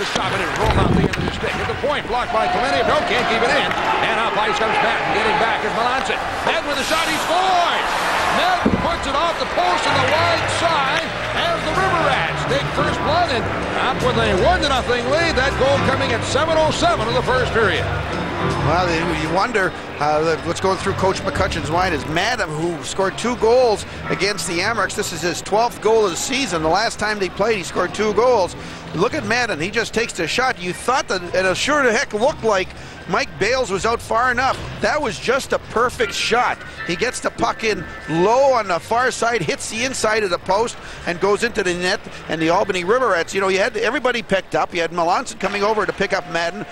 the shot, but it rolled off the end of his stick. At the point, blocked by Clemente. No, can't keep it in. And up ice comes Madden. Getting back is Melanson. Madden with a shot. He scores! Madden puts it off the post on the wide side as the River Rats take first blood and up with a 1 to nothing lead. That goal coming at 7.07 of the first period. Well, you wonder uh, what's going through Coach McCutcheon's mind is Madden, who scored two goals against the Amerks. This is his 12th goal of the season. The last time they played, he scored two goals. Look at Madden. He just takes the shot. You thought that it sure the heck looked like Mike Bales was out far enough. That was just a perfect shot. He gets the puck in low on the far side, hits the inside of the post, and goes into the net. And the Albany River Rats, you know, you had everybody picked up. You had Melanson coming over to pick up Madden.